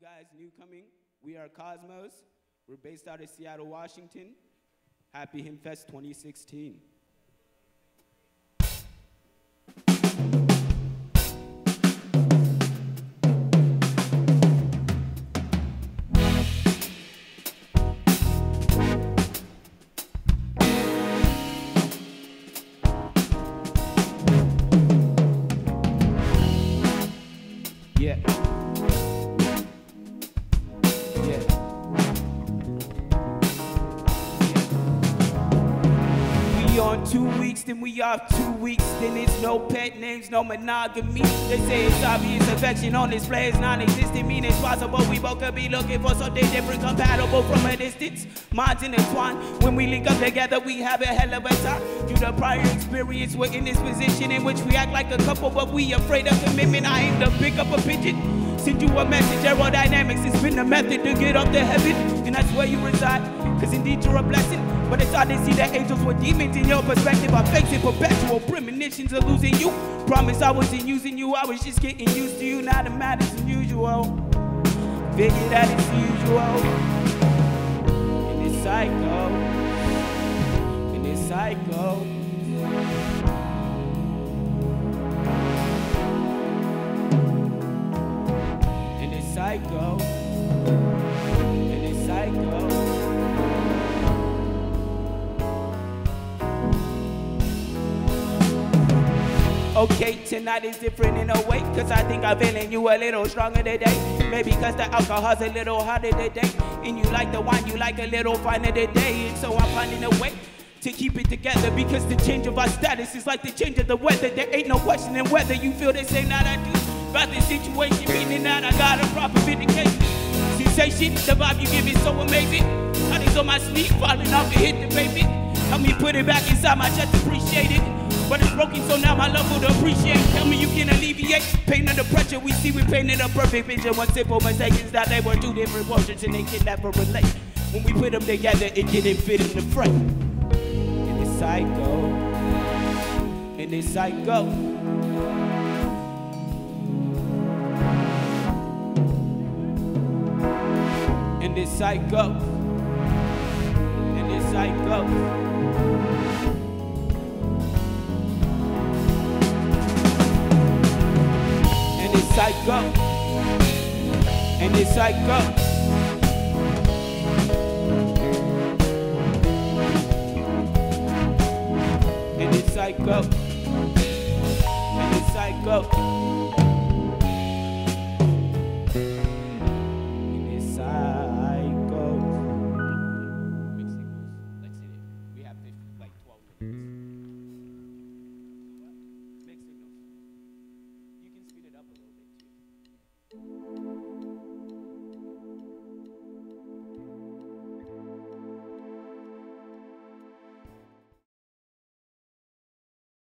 you guys new coming, we are Cosmos. We're based out of Seattle, Washington. Happy Hempfest 2016. Two weeks, then we off two weeks. Then it's no pet names, no monogamy. They say it's obvious affection on display is non-existent, mean it's possible we both could be looking for something different, compatible from a distance. Minds intertwined. When we link up together, we have a hell of a time. Due to prior experience, we're in this position in which we act like a couple, but we afraid of commitment. I aim to pick up a pigeon. Send you a message, aerodynamics has been the method to get up to heaven, and that's where you reside. Cause indeed you're a blessing, but it's hard to see that angels were demons in your perspective. I'm facing perpetual premonitions of losing you. Promise I wasn't using you, I was just getting used to you. Now the matters unusual. Figure that it's usual. Okay, tonight is different in a way, cause I think I'm feeling you a little stronger today. Maybe cause the alcohol's a little harder today. And you like the wine, you like a little finer today. And so I'm finding a way to keep it together because the change of our status is like the change of the weather. There ain't no questioning whether you feel the same that I do. About this situation, meaning that I got a proper vindication. Sensation, the vibe you give is so amazing. Honey's on my sleeve, falling off and hit the pavement. Help me put it back inside my chest, appreciate it. But it's broken, so now my love will appreciate. Tell me you can alleviate pain under pressure. We see we painted a perfect picture. One simple mistake is that they were two different portions and they can never relate. When we put them together, it didn't fit in the frame. In this cycle, in this cycle. In this cycle, in this cycle. Cycle, in this cycle. In this cycle, in this cycle.